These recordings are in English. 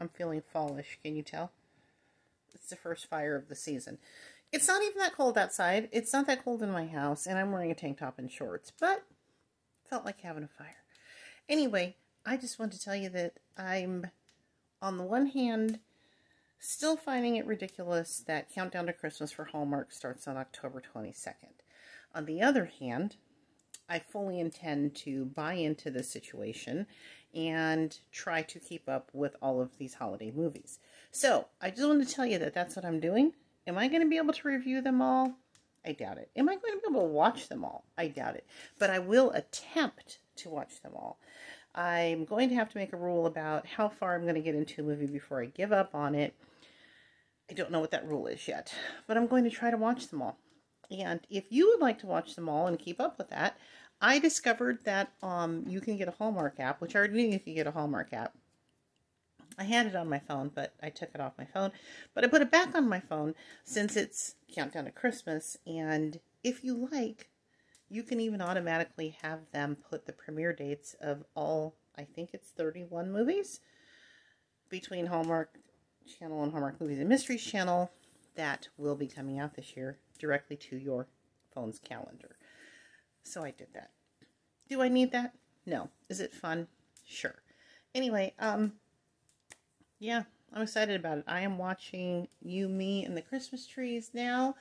I'm feeling fallish. Can you tell? It's the first fire of the season. It's not even that cold outside. It's not that cold in my house, and I'm wearing a tank top and shorts, but felt like having a fire. Anyway, I just want to tell you that I'm, on the one hand, still finding it ridiculous that Countdown to Christmas for Hallmark starts on October 22nd. On the other hand, I fully intend to buy into the situation and try to keep up with all of these holiday movies. So, I just want to tell you that that's what I'm doing. Am I going to be able to review them all? I doubt it. Am I going to be able to watch them all? I doubt it. But I will attempt to watch them all. I'm going to have to make a rule about how far I'm going to get into a movie before I give up on it. I don't know what that rule is yet, but I'm going to try to watch them all. And if you would like to watch them all and keep up with that, I discovered that um, you can get a Hallmark app, which I already knew you could get a Hallmark app. I had it on my phone, but I took it off my phone. But I put it back on my phone since it's countdown to Christmas. And if you like, you can even automatically have them put the premiere dates of all, I think it's 31 movies between Hallmark Channel and Hallmark Movies and Mysteries Channel that will be coming out this year directly to your phone's calendar. So I did that. Do I need that? No. Is it fun? Sure. Anyway, um, yeah, I'm excited about it. I am watching You, Me, and the Christmas Trees now.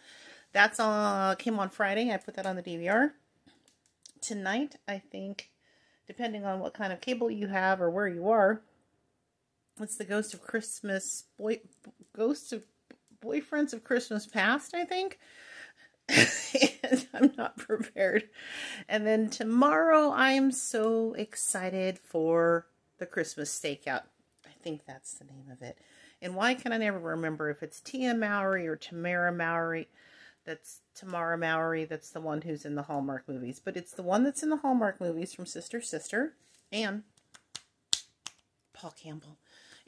That's uh came on Friday. I put that on the DVR. Tonight, I think, depending on what kind of cable you have or where you are, it's the Ghost of Christmas Boy Ghosts of Boyfriends of Christmas Past, I think. and I'm not prepared. And then tomorrow, I'm so excited for the Christmas stakeout. I think that's the name of it. And why can I never remember if it's Tia Mowry or Tamera Mowry? That's Tamera Mowry. That's the one who's in the Hallmark movies. But it's the one that's in the Hallmark movies from Sister Sister and Paul Campbell.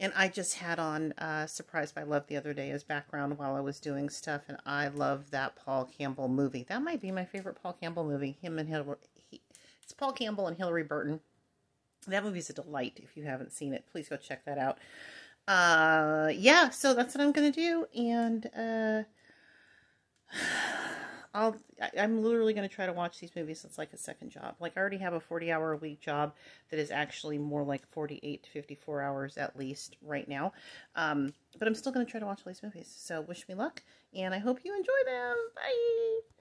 And I just had on uh, Surprised by Love the other day as background while I was doing stuff, and I love that Paul Campbell movie. That might be my favorite Paul Campbell movie. Him and Hilarie. He, it's Paul Campbell and Hilarie Burton. That movie's a delight. If you haven't seen it, please go check that out. Uh, yeah, so that's what I'm gonna do, and uh, I'll I'm literally going to try to watch these movies it's like a second job. Like I already have a 40 hour a week job that is actually more like 48 to 54 hours at least right now. Um, but I'm still going to try to watch all these movies. So wish me luck and I hope you enjoy them. Bye.